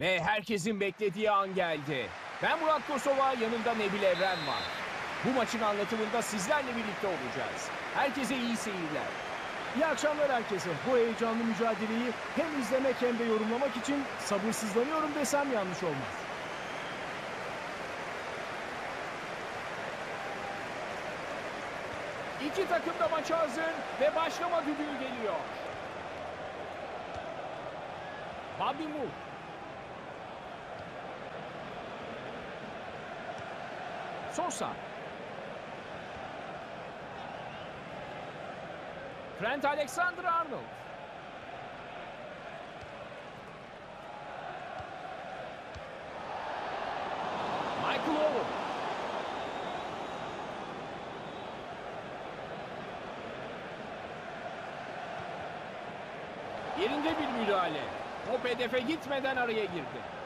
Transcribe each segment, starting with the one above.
Ve herkesin beklediği an geldi. Ben Murat Kosova, yanımda Nebil Evren var. Bu maçın anlatımında sizlerle birlikte olacağız. Herkese iyi seyirler. İyi akşamlar herkese. Bu heyecanlı mücadeleyi hem izlemek hem de yorumlamak için sabırsızlanıyorum desem yanlış olmaz. İki takım da maça hazır ve başlama düdüğü geliyor. Bobby Moore. Sosa. Trent Alexander-Arnold. Michael Owen. Yerinde bir müdahale. Top hedefe gitmeden araya girdi.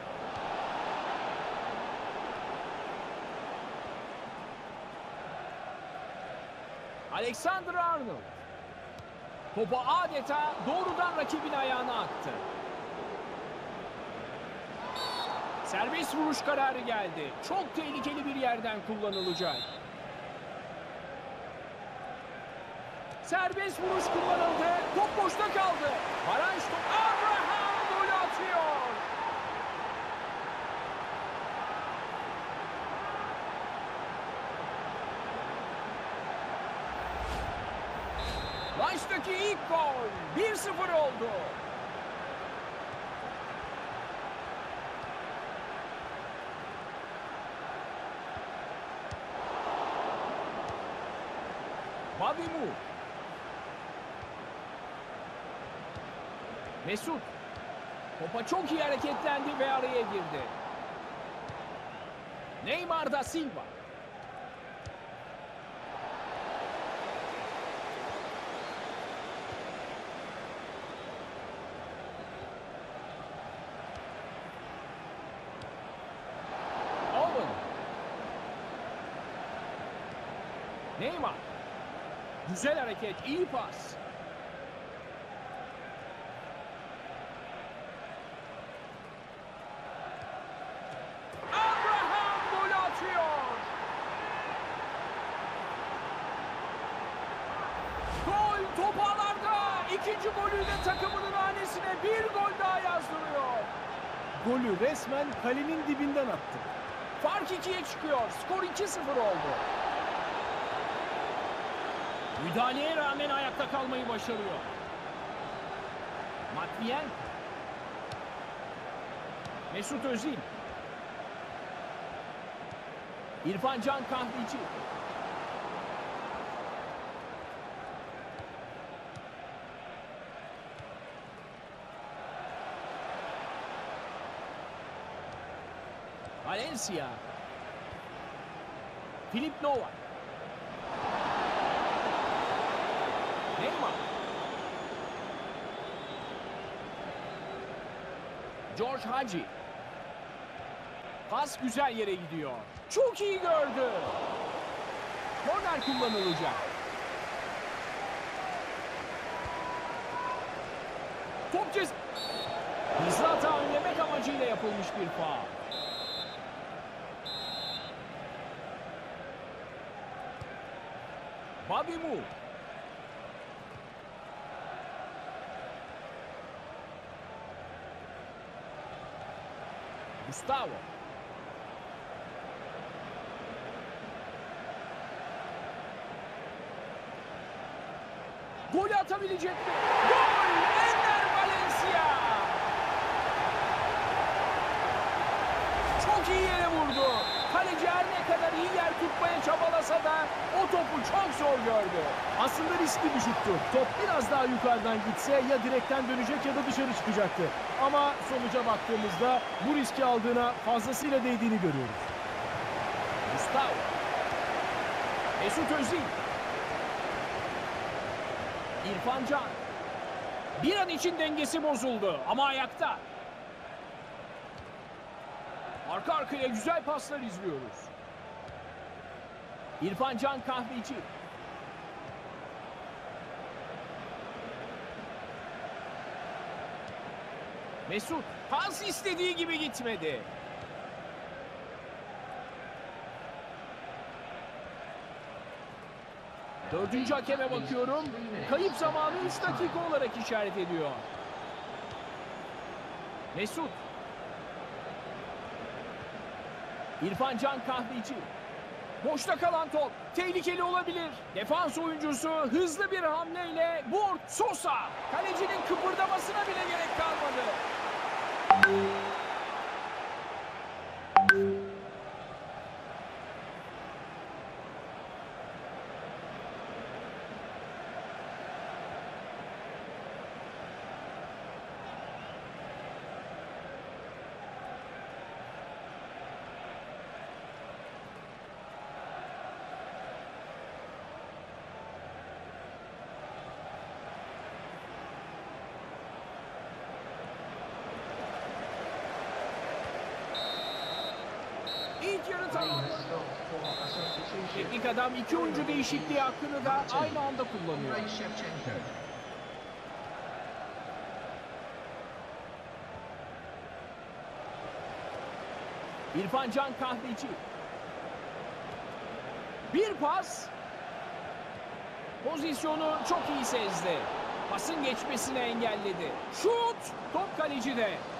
Alexander Arnold. Topu adeta doğrudan rakibin ayağına attı. Serbest vuruş kararı geldi. Çok tehlikeli bir yerden kullanılacak. Serbest vuruş kullanıldı. Top boşta kaldı. Baraj top. Abraham golü atıyor. Maçtaki ilk gol 1-0 oldu. Bobby Moore. Mesut. Topa çok iyi hareketlendi ve araya girdi. Neymar da Silva. Owen. Neymar. Güzel hareket, iyi pas. Abraham golü atıyor. Gol top ağlarda. İkinci golüyle takımının hanesine bir gol daha yazdırıyor. Golü resmen kalenin dibinden attı. Fark ikiye çıkıyor. Skor 2-0 oldu. Müdahaleye rağmen ayakta kalmayı başarıyor. Matviyen. Mesut Özil. İrfan Can Kahveci. Valencia. Filip Nova. Neymar. George Hagi. Pas güzel yere gidiyor. Çok iyi gördü. Korner kullanılacak. Top cez... Hızlı hata önlemek amacıyla yapılmış bir faul. Bobby Moore. Gustavo. Golü atabilecek mi? Gol! Ender Valencia! Çok iyi yere vurdu. Kaleci her ne kadar iyi yer tutmaya çabalasa da o topu çok zor gördü. Aslında riskli bir şuttu. Top biraz daha yukarıdan gitse ya direkten dönecek ya da dışarı çıkacaktı. Ama sonuca baktığımızda bu riski aldığına fazlasıyla değdiğini görüyoruz. Gustavo. Mesut Özil. İrfan Can. Bir an için dengesi bozuldu ama ayakta. Arka arkaya güzel paslar izliyoruz. İrfan Can Kahveci. Mesut pas istediği gibi gitmedi. Dördüncü hakeme bakıyorum. Kayıp zamanı 3 dakika olarak işaret ediyor. Mesut. İrfan Can Kahveci. Boşta kalan top. Tehlikeli olabilir. Defans oyuncusu hızlı bir hamleyle vur. Sosa. Kalecinin kıpırdamasına bile gerek kalmadı. Teknik adam iki oyuncu değişikliği hakkını da aynı anda kullanıyor. İrfan Can Kahveci. Bir pas. Pozisyonu çok iyi sezdi. Pasın geçmesini engelledi. Şut! Top kalecide. Bu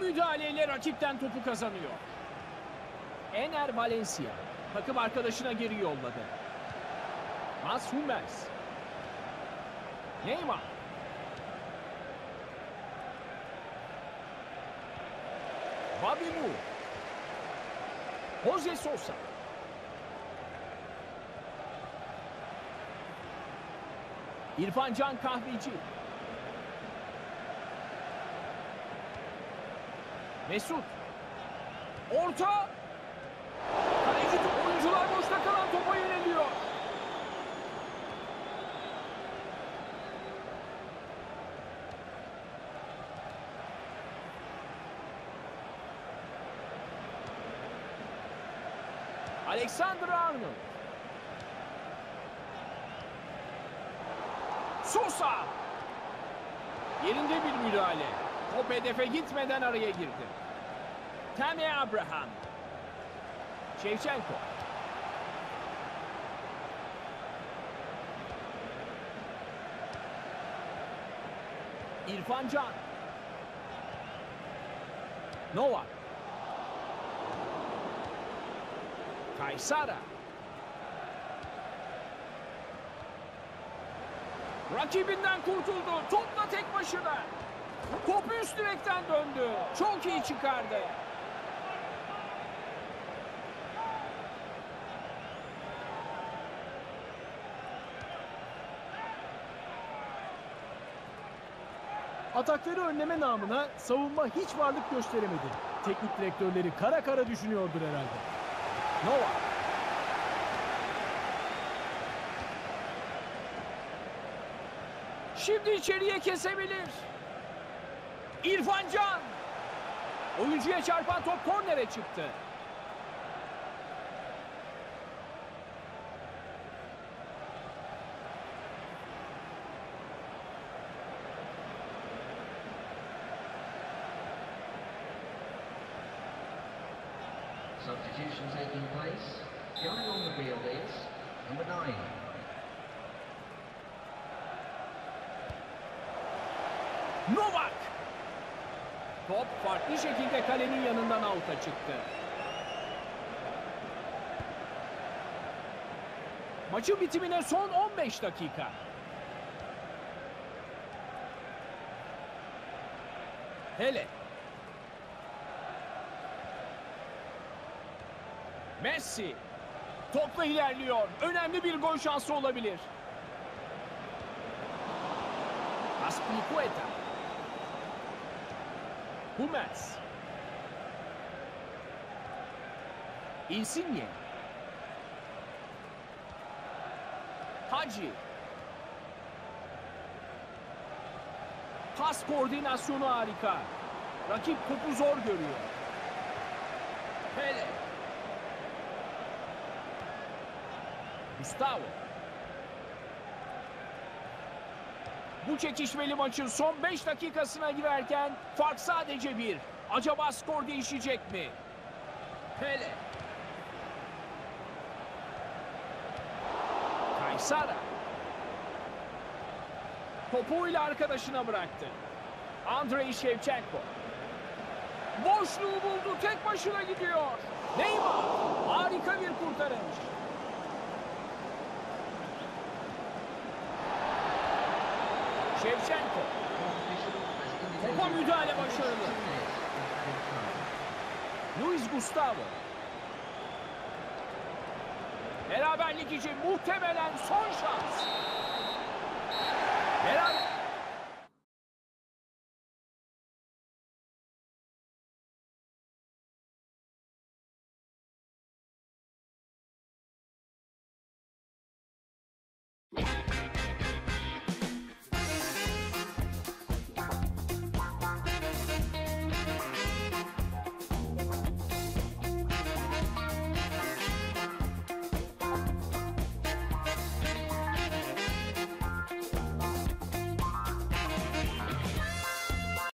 müdahaleyle rakipten topu kazanıyor. Ener Valencia takım arkadaşına geri yolladı. Mats Hummels. Neymar. Bobby Moore. Jose Sosa. İrfan Can Kahveci. Mesut. Orta. Kaleci oyuncular boşta kalan topa yöneliyor. Alexander Arnold. Sosa. Yerinde bir müdahale. Top hedefe gitmeden araya girdi. Tammy Abraham. Shevchenko. İrfan Can. Novak. Kaysara. Rakibinden kurtuldu. Topla tek başına. Topu üst direkten döndü. Çok iyi çıkardı. Atakları önleme namına savunma hiç varlık gösteremedi. Teknik direktörleri kara kara düşünüyordur herhalde. Novak. Şimdi içeriye kesebilir. İrfan Can. Oyuncuya çarpan top kornere çıktı. Substitution taking place. Going on the field is number nine. Novak. Top farklı şekilde kalenin yanından avuta çıktı. Maçın bitimine son 15 dakika. Hele. Messi. Topla ilerliyor. Önemli bir gol şansı olabilir. Aspilicueta. Hummels. Insigne. Hacı. Pas koordinasyonu harika. Rakip topu zor görüyor. Pele. Gustavo. Bu çekişmeli maçın son 5 dakikasına girerken fark sadece bir. Acaba skor değişecek mi? Pele. Kaysara. Topuyla arkadaşına bıraktı. Andrei Shevchenko. Boşluğu buldu. Tek başına gidiyor. Neymar. Harika bir kurtarış. Shevchenko. Topa müdahale başarılı. Luis Gustavo. Beraberlik için muhtemelen son şans. Beraber